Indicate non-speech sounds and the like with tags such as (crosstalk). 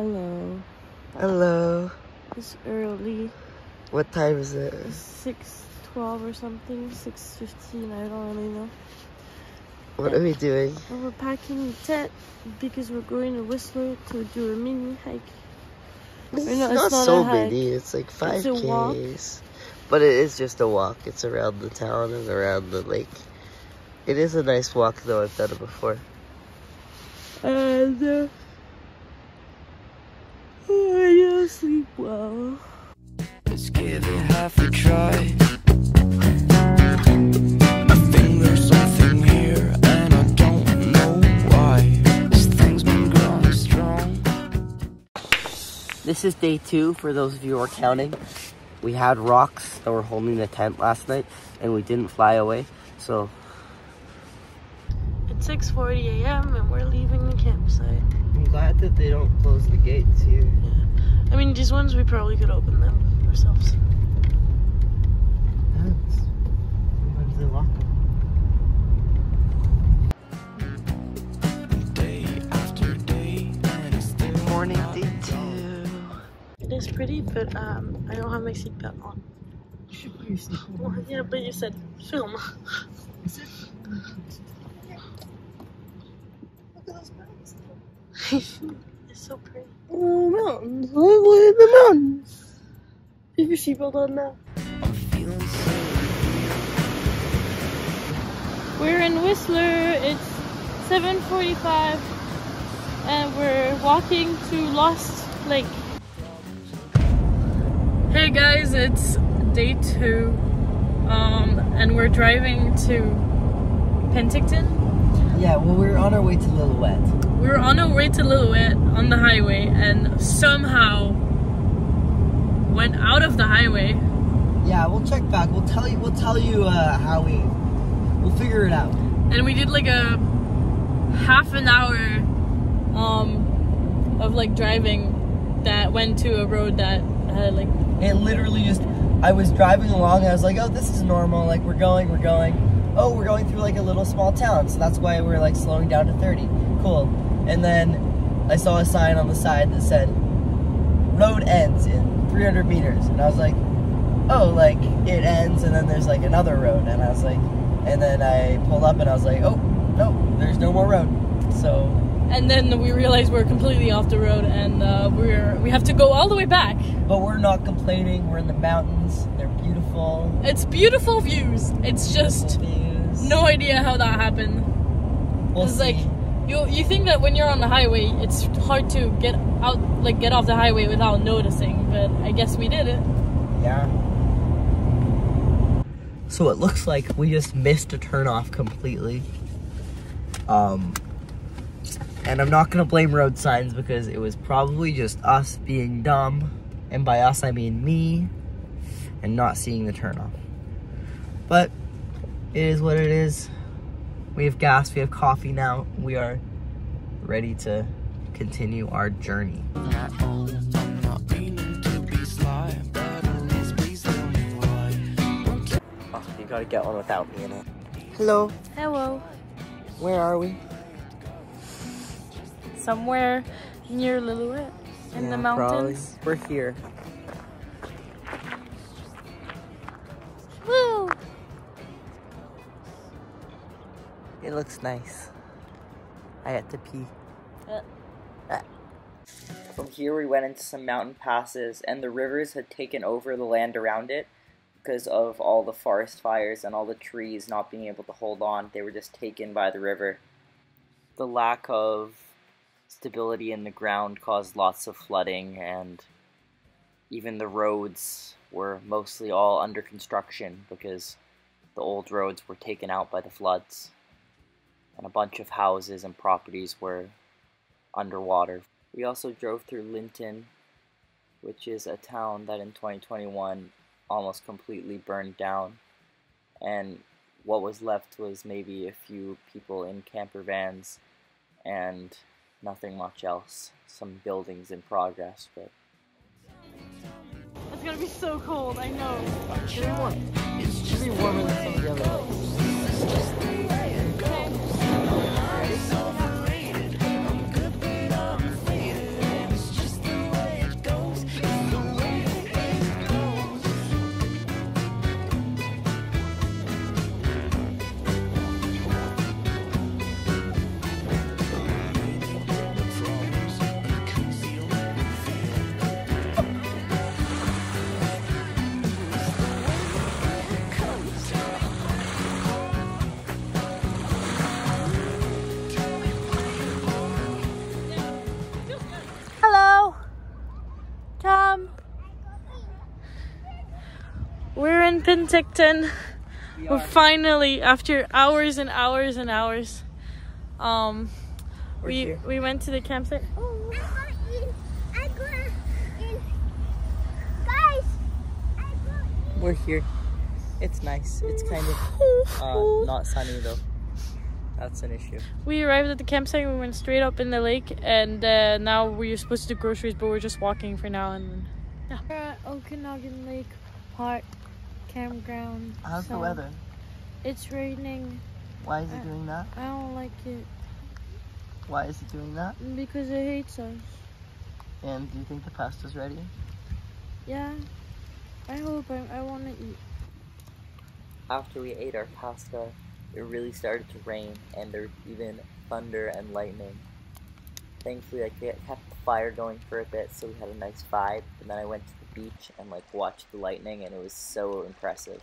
Hello. Hello. It's early. What time is it? It's six twelve or something. Six fifteen. I don't really know. What are we doing? We're packing the tent because we're going to Whistler to do a mini hike. It's no, it's not, not so many. It's like five It's k's, but it is just a walk. It's around the town and around the lake. It is a nice walk, though. I've done it before. And uh, I don't sleep well. Let's give it half a try. I think there's something here, and I don't know why. This thing's been growing strong. This is day two for those of you who are counting. We had rocks that were holding the tent last night, and we didn't fly away. So It's 6:40 a.m. and we're leaving the campsite. I'm glad that they don't close the gates here. I mean, these ones we probably could open them ourselves. Sometimes they lock them. Day after day, and it's still Morning day two. It is pretty, but um, I don't have my seatbelt on. Well, yeah, but you said film. (laughs) it's (laughs) (laughs) so pretty. Oh, mountains. Lovely in the mountains. Have your seatbelt on now. I'm feeling so We're in Whistler. It's 7:45, and we're walking to Lost Lake. Hey guys, it's day two, um, and we're driving to Penticton. Yeah, well, we're on our way to Lillooet. We were on our way to Lillooet on the highway, and somehow went out of the highway. Yeah, we'll check back. We'll tell you. We'll tell you uh, how we. We'll figure it out. and we did like a half an hour um of like driving that went to a road that had like It literally just. I was driving along. I was like, "Oh, this is normal. Like we're going, we're going. Oh, we're going through like a little small town, so that's why we're like slowing down to 30. Cool." And then I saw a sign on the side that said, "Road ends in 300 meters," and I was like, "Oh, like it ends, and then there's like another road." And I was like, and then I pulled up, and I was like, "Oh, no, there's no more road." So and then we realize we're completely off the road and uh, we're we have to go all the way back But we're not complaining. We're in the mountains. They're beautiful. it's beautiful views it's just Views. no idea how that happened We'll it's see. like you you think that when you're on the highway it's hard to get out like get off the highway without noticing but i guess we did it yeah. So it looks like we just missed a turnoff completely. Um, and I'm not gonna blame road signs because it was probably just us being dumb, and by us I mean me, and not seeing the turnoff. But it is what it is. We have gas. We have coffee now. We are ready to continue our journey. my own. I'm not meaning to be sly, but at least please tell me why. Oh, you gotta get one without me in it. Hello, hello where are we? Somewhere near Lillooet in Yeah, the probably. mountains. We're here. Woo! It looks nice. I had to pee. Uh. From here, we went into some mountain passes, and the rivers had taken over the land around it because of all the forest fires and all the trees not being able to hold on. They were just taken by the river. The lack of stability in the ground caused lots of flooding, and even the roads were mostly all under construction because the old roads were taken out by the floods and a bunch of houses and properties were underwater. We also drove through Lytton, which is a town that in 2021 almost completely burned down, and what was left was maybe a few people in camper vans and nothing much else. Some buildings in progress, but It's gonna be so cold, I know. it should be warm. It should be warmer than some of the other lakes. Penticton. We We're finally, after hours and hours and hours, um, We're we here. we went to the campsite. Oh, I go in. I go in. Guys, I go in. We're here. It's nice. It's kind of uh, not sunny though. That's an issue. We arrived at the campsite. We went straight up in the lake, and uh, now we're supposed to do groceries, but we're just walking for now. And yeah. We're at Okanagan Lake Park campground. How's the weather? It's raining. Why is it doing that? I don't like it Why is it doing that? because it hates us. And do you think the pasta's ready? Yeah. I hope I, I want to eat. After we ate our pasta, it really started to rain, and there was even thunder and lightning. Thankfully, I kept the fire going for a bit, so we had a nice vibe. And then I went to the beach and like watch the lightning and it was so impressive.